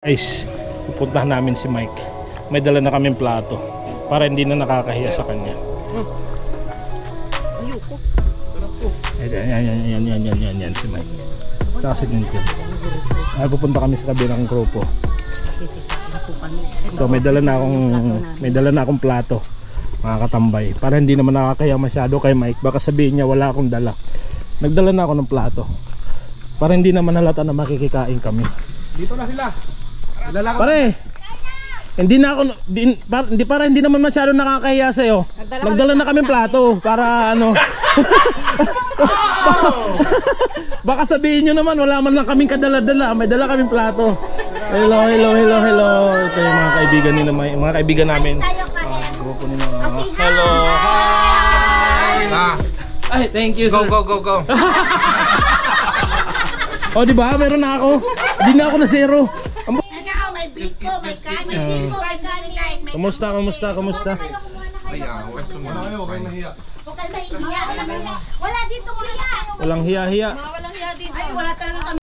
Guys, pupuntahan namin si Mike. May dala na kaming plato para hindi na nakakahiya sa kanya. Ayoko. Ayan, ayan, ayan, ayan, ayan, ayan, ayan, si Mike. Saka si Nintil. Ay, ah, pupunta kami sa kabilang grupo. So, may dala na akong, may dala na akong plato mga katambay para hindi naman nakakaya masyado kay Mike baka sabihin niya wala akong dala nagdala na ako ng plato para hindi naman halata na makikikain kami dito na sila Pare, hindi na ako di, para, hindi para hindi naman masyado nakakahiya sa iyo. Nagdala Nagdala na kami plato para ano. Baka sabihin niyo naman wala man lang kaming kadala-dala, may dala kaming plato. Hello, hello, hello, hello. Ito yung mga kaibigan ni naman, mga kaibigan namin. Ah, grupo nila. mga- Hello. Hi. Ah, Ay, thank you. go, sir. go, go, go. Oh, di ba? Meron na ako. Hindi na ako na zero. Kumusta, kumusta, kumusta? Ay, awas mo. Okay, mahiya. Wala dito ko. Walang hiya-hiya. Walang hiya dito. Ay, wala talaga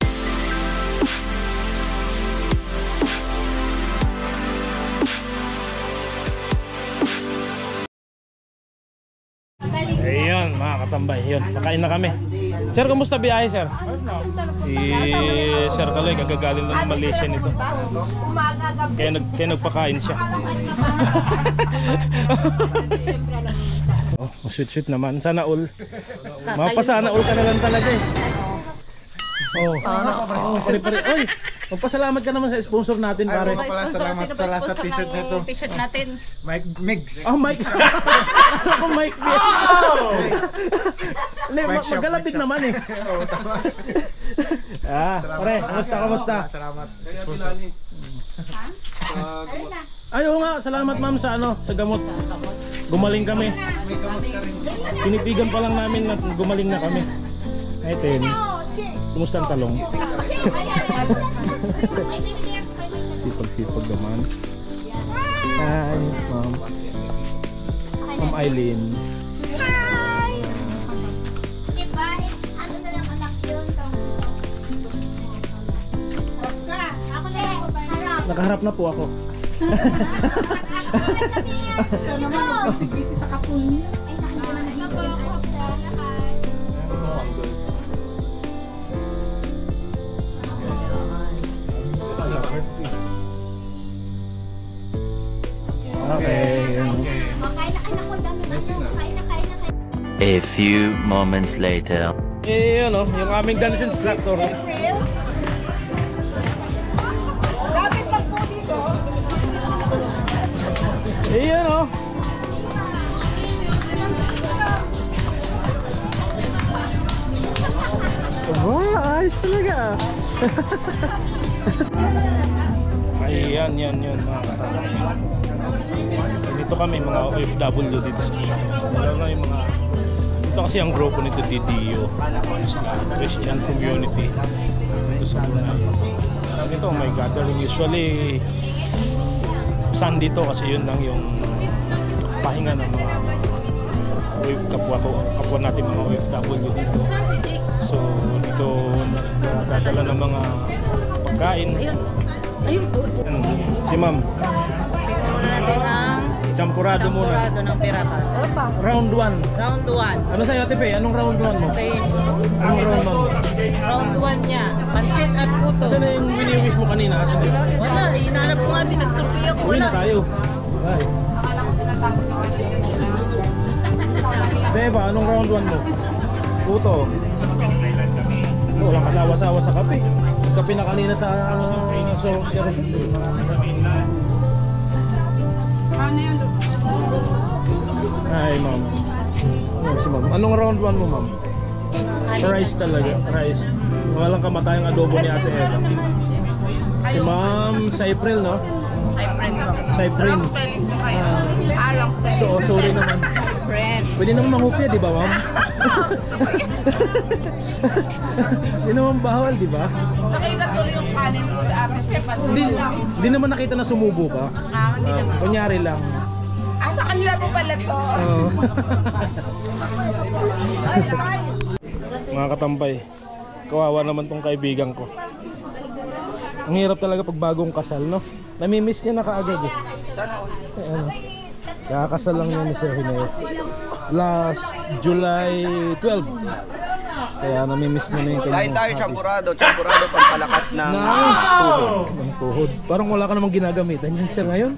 Ayun, mga katambay. Yun, pakain na kami. Sir, kumusta biyahe, sir? Si Sir Kaloy, kagagaling lang ng Malaysia nito. Kaya, nag, kaya nagpakain siya. oh, sweet-sweet naman. Sana all. Mga sana all ka na lang talaga eh. Oh, oh, pare-pare. Oy, magpasalamat ka naman sa sponsor natin, pare. Ay, pala, salamat sa lasa t-shirt nito. T-shirt natin. Mike Migs. Oh, Mike. Ako, Mike. Hindi, Mike shop, magkalapit Mike shop. naman eh. ah, pare, kamusta, kamusta? Salamat. Ay, oo nga, salamat ma'am sa ano, sa gamot. Gumaling kami. Pinipigan pa lang namin na gumaling na kami. Ay, ten. Kumusta ang talong? Sipag-sipag naman. Hi, ma'am. Ma'am Eileen. Hi! Diba? Ano na lang anak yun? Ako na lang. Harap. Nakaharap na po ako. Siya naman magbisi sa kapul niya. Ay, nakikita na ako. Okay. yun. O, kain na kain A few moments later. Eh, yun o, yung aming dance instructor. Dapat lang po dito. Eh, yun o. Wow, ayos talaga. Ay, yan, yan, yan, mga. Dito kami, mga OFW dito sa na yung mga... Dito kasi ang grupo nito, DDO. Sa Christian community. Dito sa Brunei. Ito, may gathering. Usually, Sunday to kasi yun lang yung pahinga ng mga OF kapwa ko, kapwa natin mga OFW dito. So, dito nadadala ng mga pagkain. Ayun. Yan, si ma'am, natin ang champurado muna. Kurado ng piratas. Round 1. Round 1. Ano sa'yo, Ate? Anong round 1 mo? Okay. Anong round 1 mo? Round 1 niya. Pansit at puto. Asan na yung winiwis mo kanina? Asan yun? Wala. Hinanap ko nga din. Nagsulpi ako. Uwi Wala. na tayo. Ay. Beba, anong round 1 mo? Puto. Walang kasawa-sawa sa kape. Kape na kanina sa uh, so, Ay, ma'am. Ano si ma'am? Anong round 1 mo, ma'am? Rice talaga, rice. Walang kamatayang adobo ni Ate Eva. Si ma'am sa April, no? Friend ko. Sa April. Spelling. Alang So, sorry naman. Friend. Pwede naman mangupya, di ba, ma'am? Hindi naman bawal, di ba? Nakita tuloy yung kanin ko sa at Hindi, naman nakita na sumubo ka. Ah, hindi naman. kunyari lang. Sa kanila po pala to. Oo. Mga katambay, kawawa naman tong kaibigan ko. Ang hirap talaga pag bagong kasal, no? Namimiss niya na kaagad eh. Eh, ano? Kakasal lang niya ni Sir Hineo. Last July 12. Kaya namimiss niya na yung Kain kanyang tayo hobby. champurado, champurado pampalakas ng Na- tuhod. Ang tuhod. Parang wala ka namang ginagamitan yan sir ngayon.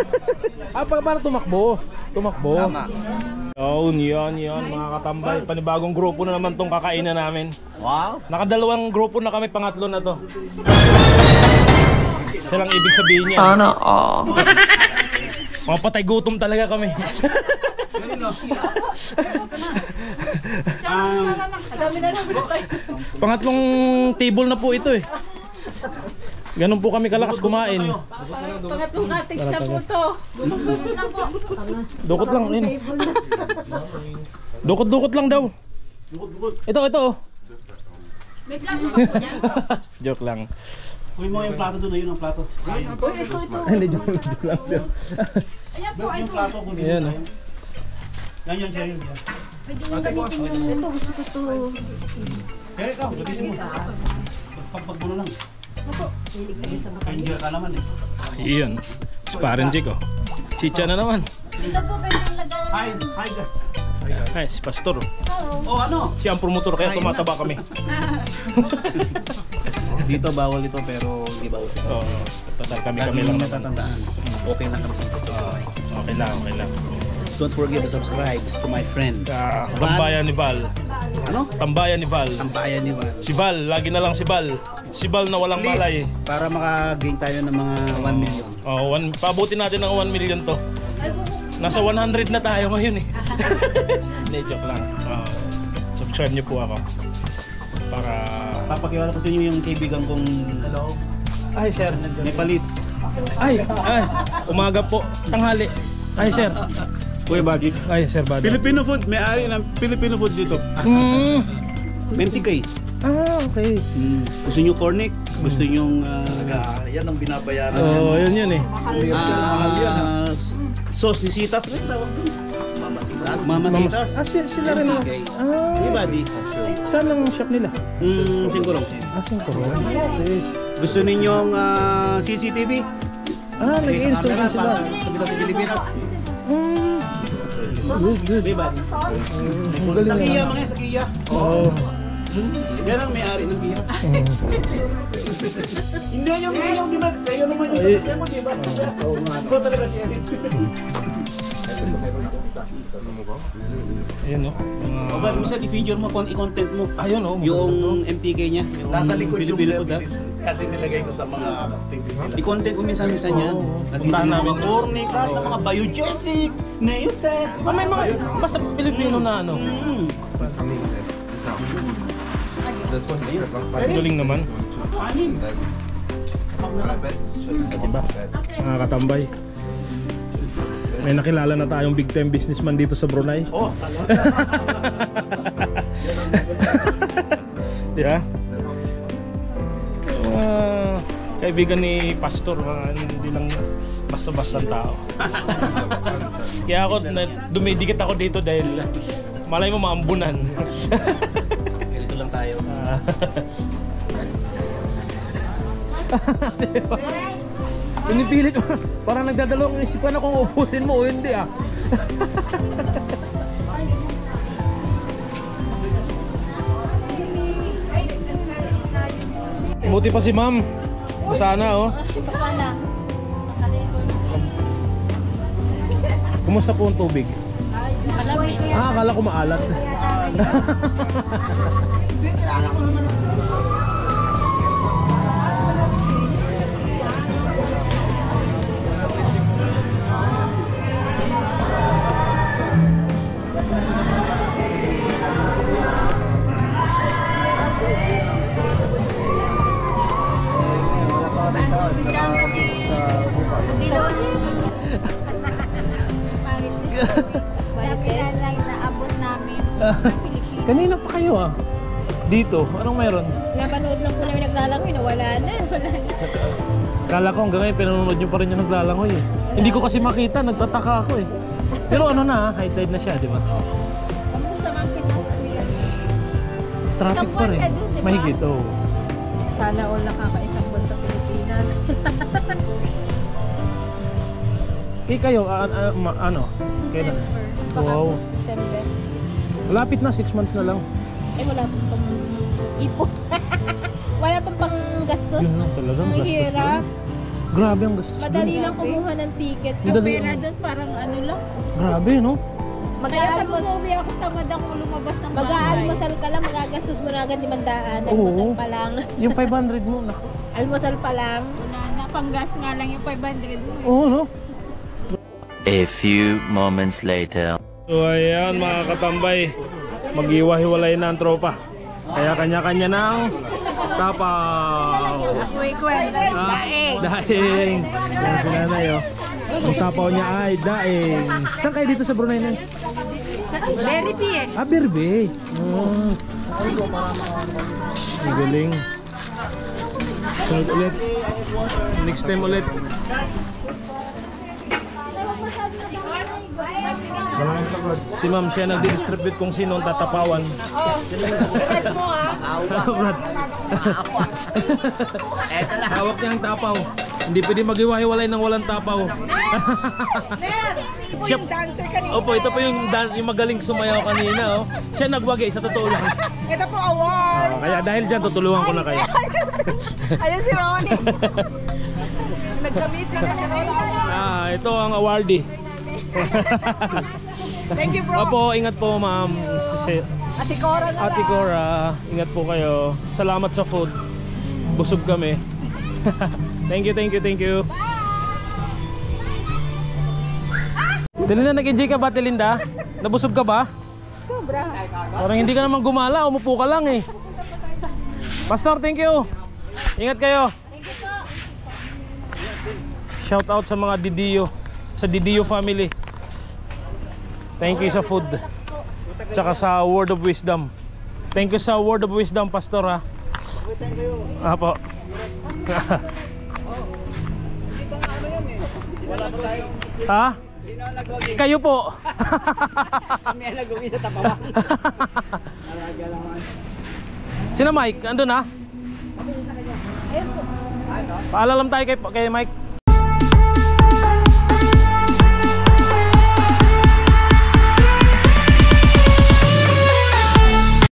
ah, para, para tumakbo. Tumakbo. Tama. Yun, yun, yun. Mga katambay. Panibagong grupo na naman tong kakainan namin. Wow. Nakadalawang grupo na kami, pangatlo na to. Isa lang ibig sabihin niya. Sana all. Mga patay gutom talaga kami. Pangatlong table na po ito eh. Ganun po kami kalakas kumain. Pangatlong ating siya po to. Dukot lang, yun. Dukot-dukot lang daw. Ito, ito. oh. Joke lang. Kunin mo yung plato doon, ayun ang plato. Hindi, joke, lang siya. Yung plato, kunin Ayan, mo. oh. Yan yan, Cheryl. yan. Cheryl, ikaw, labisin mo. Pagpagbuno lang. Kainjira ka naman eh. Iyan. Si Parang Jig, oh. Chicha na naman. Hi, hi guys. Ay, si Pastor. oh. Oh, ano? Siya ang promotor kaya tumataba kami. Dito bawal ito pero hindi bawal. Oo. total kami kami lang naman. natatandaan. Okay lang kami dito. Okay lang, okay lang. Don't forget to subscribe to my friend. Ah, tambayan ni Val. Ano? Tambayan ni Val. Ang bayan ni Val. Si Val, lagi na lang si Val. Si Val na walang malay. Para maka-gain tayo ng mga 1 million. Oh, one, pabuti natin ng 1 million to. Nasa 100 na tayo ngayon eh. Hindi, joke lang. Oh, subscribe niyo po ako. Para... Papakiwala ko sa inyo yung kaibigan kong Hello. Ay, sir. Nepalis. Ay, ay. Umaga po. Tanghali. Ay, sir. Kuya Buddy. Ay, sir, bad. Filipino food. May-ari ng Filipino food dito. Mm. Mentigay. Ah, okay. Mm. Gusto nyo cornic? Gusto nyo... Uh, yan ang binabayaran. Oh, yun yun eh. Ah, sauce ni Sitas rin Sitas. Ah, sila, sila rin. ah. Okay. Ah, Hey buddy. saan ang shop nila? Mm, singkurong. Ah, ko? Okay. Gusto ninyong ah, CCTV? Ah, nag-install din sila. Kabila sa Pilipinas. Mm. Good, good. Galing Sa Kia mga sa Kia. Oo. Yan ang may-ari ng Kia. Hindi yung yung di ba? Kayo naman yung sasakyan mo, di ba? Ikaw talaga siya. Ayun no. Mga... O ba, minsan i-feature mo, kon- i-content mo. Ayun oh. Yung MTK niya. Yung Nasa likod yung Filipino food, ah. services kasi nilagay ko sa mga activity nila. I-content mo minsan-minsan yan. Oo. Nagtitigil Puntahan namin mga yun. cornic, lahat ng mga biogesic, neoset. Ah, may mga basta Pilipino na ano. Mm. Ang galing naman. Diba? Mga katambay. May nakilala na tayong big time businessman dito sa Brunei. Oh, Di ba? Mga kaibigan ni Pastor, mga hindi lang basta-basta tao. Kaya ako, na, dumidikit ako dito dahil malay mo maambunan. ganito lang tayo. Ah. Pinipilit ko. Parang nagdadalawang isipan na kung upusin mo o hindi ah. Buti pa si ma'am. Sana oh. Kumusta po ang tubig? Ah, akala ko maalat. Balik kaya lang naabot namin. Kanina pa kayo ah. Dito, anong meron? Napanood lang po namin naglalangoy na wala na. Kala ko hanggang ngayon pinanonood nyo pa rin yung naglalangoy eh. Hindi ko kasi makita, nagtataka ako eh. Pero ano na, high tide na siya, di ba? Traffic pa rin. Mahigit, oh. Sana all nakakaisang Eh kayo, ah, ah, ma- ano? Kailan? Wow. December. Malapit na, 6 months na lang. Eh, wala pang pang ipon. wala pang pang gastos. Yun lang talaga. Ang gastos hirap. dun. Grabe ang gastos. Madali dun. lang kumuha ng ticket. Ang dali. Pera doon parang ano lang. Grabe, no? Mag-aalmos, Umuwi ako tamad ako lumabas ng bahay. mag-aalmusal ka lang, magagastos mo na agad 500. Oo. Almusal pa lang. Yung 500 mo, naku. Almusal pa lang. Wala na, panggas nga lang yung 500 mo. Oo, no? A few moments later. So ayan mga katambay, mag-iwahiwalay na ang tropa. Kaya kanya-kanya ng tapaw. Uy, kwenta. Ah, daing. Yan si nanay oh. Ang tapaw niya ay daing. Saan kayo dito sa Brunei na? Very eh. Ah, Birbe. Oh. Ang galing. Sunod ulit. Next time ulit. Si ma'am siya nag-distribute kung sino ang tatapawan. Oh, Brad. Hawak niya ang tapaw. Hindi pwede mag-iwahiwalay ng walang tapaw. siya, dancer kanina. Opo, ito po yung, dan- yung magaling sumayaw kanina. Oh. Siya nagwagay sa totoo lang. Ito po award. Oh, kaya dahil dyan, tutulungan ko na kayo. Ayun si Ronnie. Nagka-meeting na si Ronnie. Ah, ito ang awardee. Thank you bro. Opo, ingat po ma'am. Si Ate Cora na Ate Cora, ingat po kayo. Salamat sa food. Busog kami. thank you, thank you, thank you. Telinda, nag-enjoy ka ba, Telinda? Nabusog ka ba? Sobra. Parang hindi ka naman gumala, umupo ka lang eh. Pastor, thank you. Ingat kayo. Shout out sa mga Didio, sa Didio family. Thank you sa food. Tsaka sa word of wisdom. Thank you sa word of wisdom, Pastor ha. Apo. ha? Kayo po. Kami ang nag-uwi sa tapawa. Sino Mike? Andun na? Paalalam tayo kay, kay Mike.